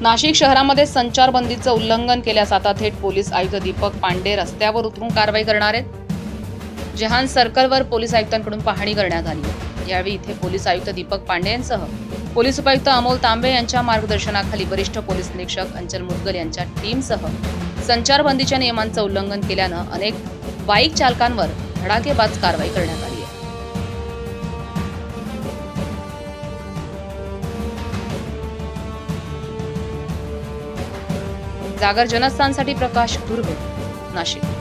नाशिक शहरामध्ये संचारबंदीचं उल्लंघन केल्यास आता थेट पोलीस आयुक्त दीपक पांडे रस्त्यावर उतरून कारवाई करणार आहेत. जहान सर्कलवर पोलीस आयुक्तांकडून पाहणी करण्यात आली यावेळी इथे पोलीस आयुक्त दीपक पांडे यांसह पोलीस उपायुक्त अमोल तांबे यांच्या मार्गदर्शनाखाली वरिष्ठ पोलीस निरीक्षक अंचल मुदगल यांच्या टीमसह संचारबंदीच्या नियमांचं उल्लंघन केल्यानं अनेक बाईक चालकांवर धडाकेबाज कारवाई करण्यात आली. जागर जनस्थानसाठी प्रकाश दुर्वे नाशिक.